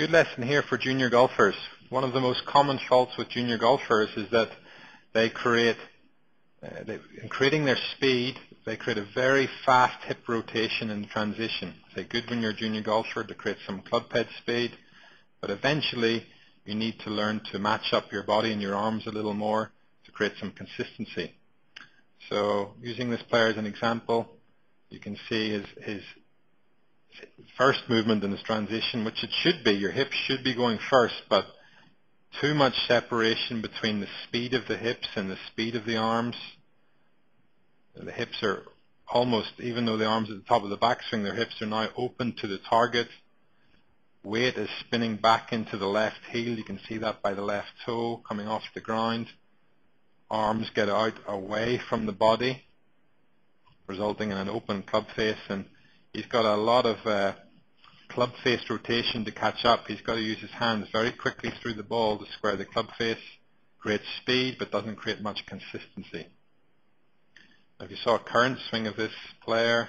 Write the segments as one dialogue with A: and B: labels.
A: Good lesson here for junior golfers. One of the most common faults with junior golfers is that they create, uh, they, in creating their speed, they create a very fast hip rotation in transition. It's good when you're a junior golfer to create some club head speed, but eventually you need to learn to match up your body and your arms a little more to create some consistency. So using this player as an example, you can see his, his first movement in this transition, which it should be. Your hips should be going first, but too much separation between the speed of the hips and the speed of the arms. The hips are almost, even though the arms at the top of the backswing, their hips are now open to the target. Weight is spinning back into the left heel. You can see that by the left toe coming off the ground. Arms get out away from the body, resulting in an open club face. And he's got a lot of uh, club face rotation to catch up. He's got to use his hands very quickly through the ball to square the club face. Creates speed, but doesn't create much consistency. If you saw a current swing of this player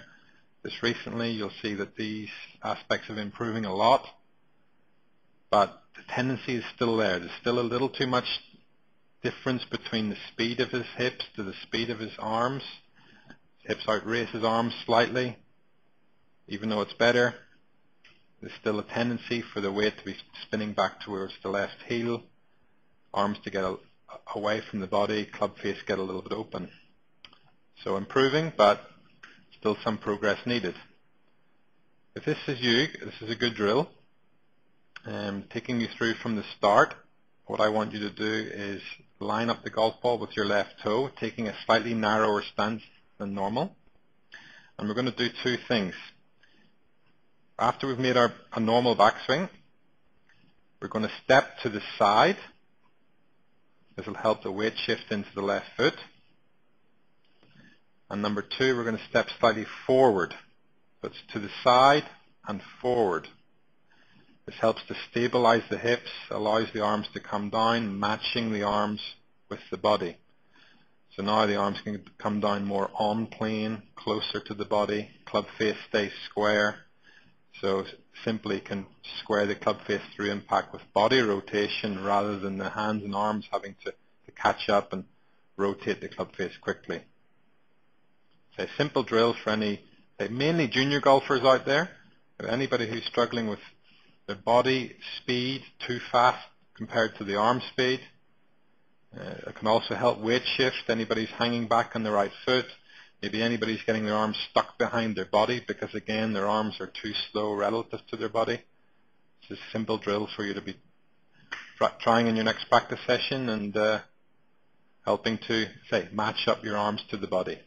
A: this recently, you'll see that these aspects are improving a lot, but the tendency is still there. There's still a little too much difference between the speed of his hips to the speed of his arms. His hips outrace his arms slightly, even though it's better, there's still a tendency for the weight to be spinning back towards the left heel, arms to get away from the body, club face get a little bit open. So improving, but still some progress needed. If this is you, this is a good drill. Um, taking you through from the start, what I want you to do is line up the golf ball with your left toe, taking a slightly narrower stance than normal. And we're going to do two things after we've made our a normal backswing, we're going to step to the side. This will help the weight shift into the left foot. And number two, we're going to step slightly forward. It's to the side and forward. This helps to stabilize the hips, allows the arms to come down, matching the arms with the body. So now the arms can come down more on plane, closer to the body, club face stays square, so simply can square the club face through impact with body rotation rather than the hands and arms having to, to catch up and rotate the club face quickly. So a simple drill for any, mainly junior golfers out there, anybody who's struggling with their body speed too fast compared to the arm speed. Uh, it can also help weight shift. Anybody's hanging back on the right foot, Maybe anybody's getting their arms stuck behind their body because, again, their arms are too slow relative to their body. It's a simple drill for you to be trying in your next practice session and uh, helping to, say, match up your arms to the body.